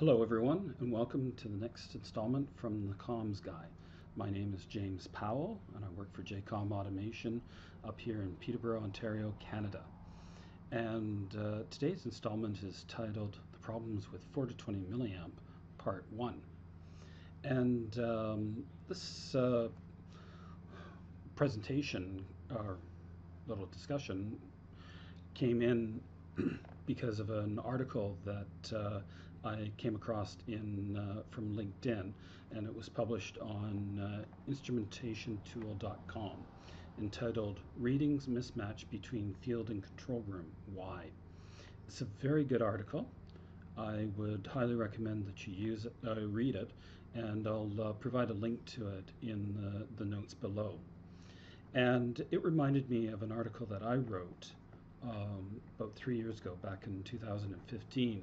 Hello everyone and welcome to the next installment from the Comms Guy. My name is James Powell and I work for JCOM Automation up here in Peterborough, Ontario, Canada. And uh, today's installment is titled The Problems with 4 to 20 Milliamp Part 1. And um, this uh, presentation or little discussion came in because of an article that uh, I came across in uh, from LinkedIn, and it was published on uh, instrumentationtool.com, entitled "Readings Mismatch Between Field and Control Room. Why?" It's a very good article. I would highly recommend that you use it, uh, read it, and I'll uh, provide a link to it in the, the notes below. And it reminded me of an article that I wrote um, about three years ago, back in 2015,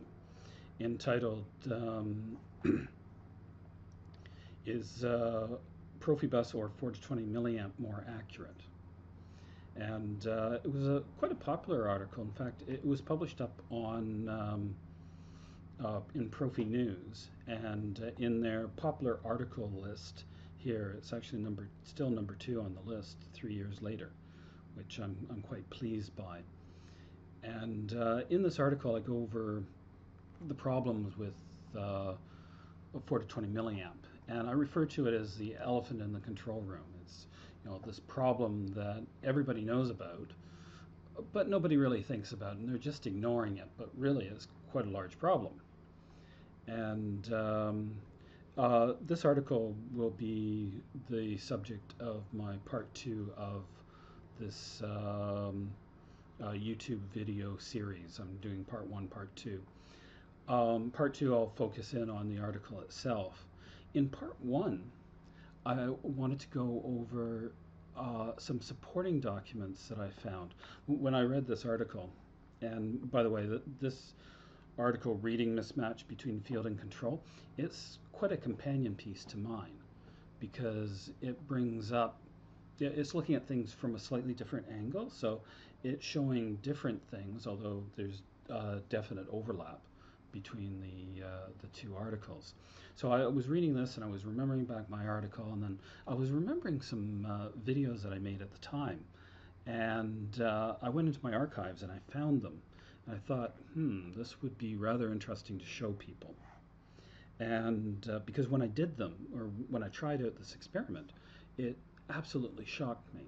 entitled um, Is uh, Profibus or 4 to 20 milliamp more accurate? And uh, it was a quite a popular article. In fact, it was published up on um, uh, in PROFINEWS, and uh, in their popular article list here, it's actually number still number two on the list three years later, which I'm I'm quite pleased by. And uh, in this article, I go over the problems with uh, 4 to 20 milliamp, and I refer to it as the elephant in the control room. It's you know this problem that everybody knows about, but nobody really thinks about, and they're just ignoring it. But really, it's quite a large problem. And um, uh, this article will be the subject of my part two of this. Um, uh, YouTube video series. I'm doing part one, part two. Um, part two, I'll focus in on the article itself. In part one, I wanted to go over uh, some supporting documents that I found when I read this article. And by the way, this article, Reading Mismatch Between Field and Control, it's quite a companion piece to mine because it brings up it's looking at things from a slightly different angle. So it's showing different things, although there's uh, definite overlap between the uh, the two articles. So I was reading this and I was remembering back my article, and then I was remembering some uh, videos that I made at the time, and uh, I went into my archives and I found them, and I thought, hmm, this would be rather interesting to show people. And uh, because when I did them, or when I tried out this experiment, it absolutely shocked me.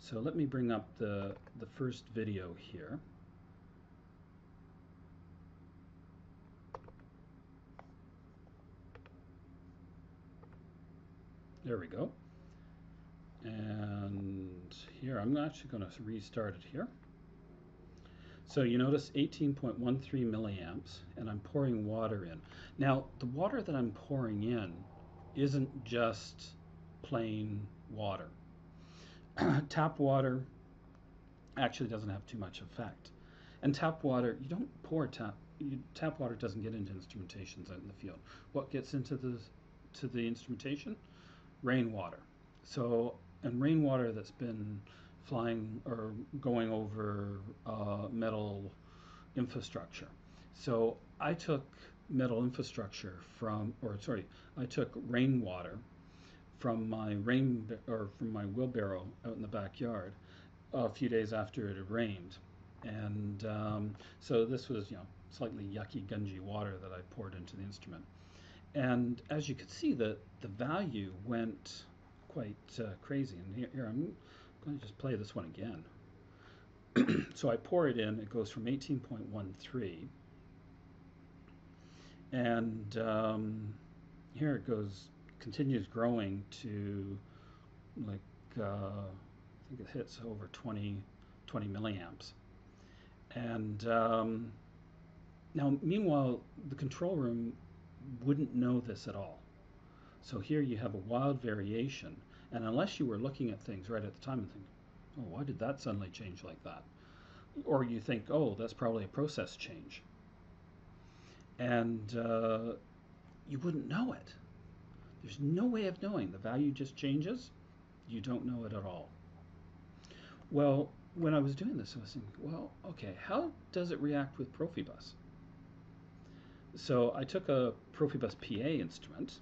So let me bring up the, the first video here. There we go. And here, I'm actually going to restart it here. So you notice 18.13 milliamps, and I'm pouring water in. Now, the water that I'm pouring in isn't just plain water. tap water actually doesn't have too much effect. And tap water, you don't pour tap. You, tap water doesn't get into instrumentations out in the field. What gets into the to the instrumentation? Rainwater. So and rainwater that's been flying or going over uh, metal infrastructure. So I took metal infrastructure from, or sorry, I took rainwater from my rain or from my wheelbarrow out in the backyard a few days after it had rained. And um, so this was, you know, slightly yucky, gungy water that I poured into the instrument. And as you could see, the, the value went quite uh, crazy. And here, here, I'm going to just play this one again. so I pour it in, it goes from 18.13. And um, here it goes continues growing to like uh, I think it hits over 20 20 milliamps. And um, now, meanwhile, the control room wouldn't know this at all. So here you have a wild variation, and unless you were looking at things right at the time and think, oh, why did that suddenly change like that? Or you think, oh, that's probably a process change. And uh, you wouldn't know it. There's no way of knowing. The value just changes. You don't know it at all. Well, when I was doing this, I was thinking, well, okay, how does it react with Profibus? So I took a Profibus PA instrument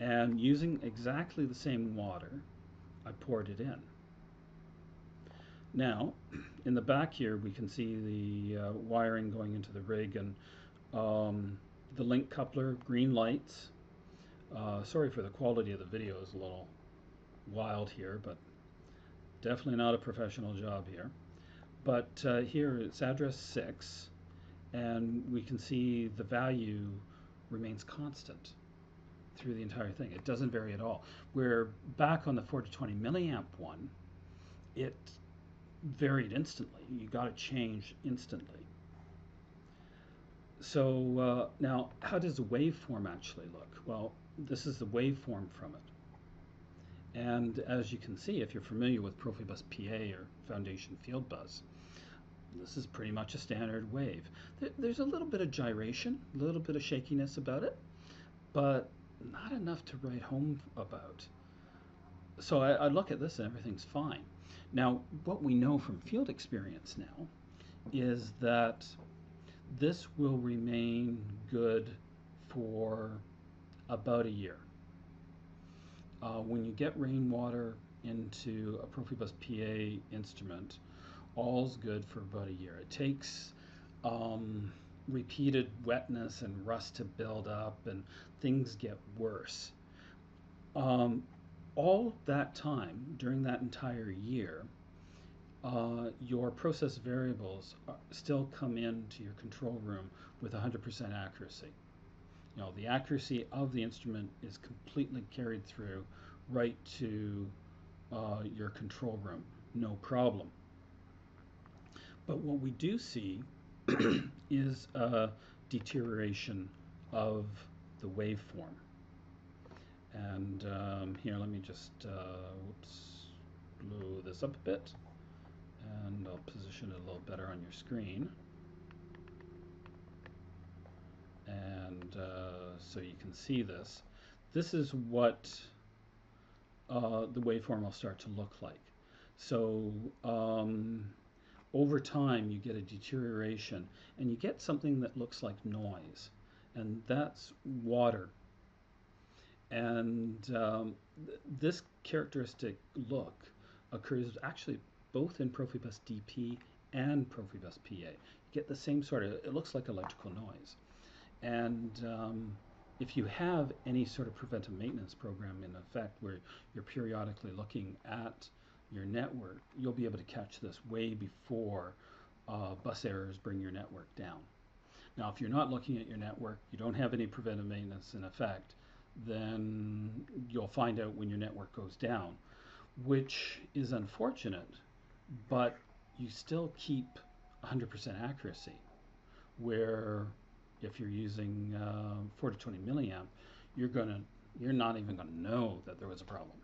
and using exactly the same water, I poured it in. Now, in the back here, we can see the uh, wiring going into the rig and um, the link coupler, green lights. Uh, sorry for the quality of the video is a little wild here, but definitely not a professional job here. But uh, here it's address 6, and we can see the value remains constant through the entire thing. It doesn't vary at all. We're back on the 4 to 20 milliamp one, it varied instantly. You got to change instantly. So uh, now, how does a waveform actually look? Well, this is the waveform from it. And as you can see, if you're familiar with Profibus PA or Foundation Fieldbus, this is pretty much a standard wave. There's a little bit of gyration, a little bit of shakiness about it, but not enough to write home about. So I, I look at this and everything's fine. Now, what we know from field experience now is that this will remain good for about a year. Uh, when you get rainwater into a Profibus PA instrument, all's good for about a year. It takes um, repeated wetness and rust to build up and things get worse. Um, all that time, during that entire year, uh, your process variables are, still come into your control room with 100% accuracy. You know, the accuracy of the instrument is completely carried through right to uh, your control room, no problem. But what we do see is a deterioration of the waveform. And um, here, let me just, uh, whoops, blow this up a bit. And I'll position it a little better on your screen. And uh, so you can see this. This is what uh, the waveform will start to look like. So um, over time you get a deterioration and you get something that looks like noise and that's water and um, th this characteristic look occurs actually both in Profibus DP and Profibus PA. You get the same sort of, it looks like electrical noise. And um, if you have any sort of preventive maintenance program in effect where you're periodically looking at your network, you'll be able to catch this way before uh, bus errors bring your network down. Now, if you're not looking at your network, you don't have any preventive maintenance in effect, then you'll find out when your network goes down, which is unfortunate, but you still keep 100% accuracy, where if you're using uh, 4 to 20 milliamp, you're gonna you're not even gonna know that there was a problem.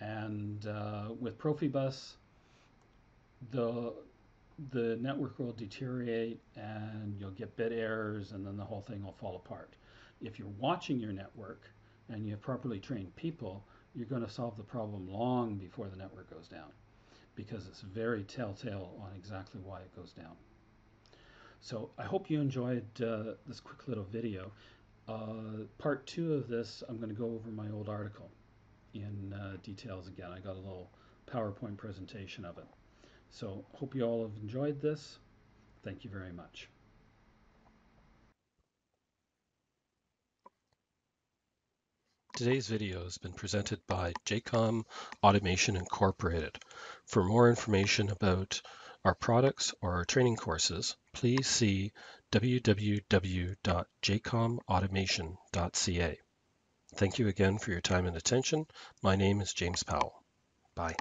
And uh, with Profibus, the the network will deteriorate and you'll get bit errors and then the whole thing will fall apart. If you're watching your network and you have properly trained people, you're going to solve the problem long before the network goes down because it's very telltale on exactly why it goes down. So I hope you enjoyed uh, this quick little video. Uh, part two of this, I'm going to go over my old article in uh, details again. I got a little PowerPoint presentation of it. So hope you all have enjoyed this. Thank you very much. Today's video has been presented by JCOM Automation Incorporated. For more information about our products or our training courses, please see www.jcomautomation.ca. Thank you again for your time and attention. My name is James Powell. Bye.